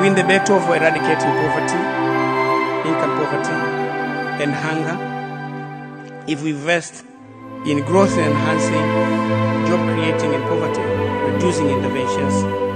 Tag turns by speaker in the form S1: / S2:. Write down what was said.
S1: win the battle of eradicating poverty, income poverty, and hunger. If we invest in growth enhancing, job creating, and poverty reducing interventions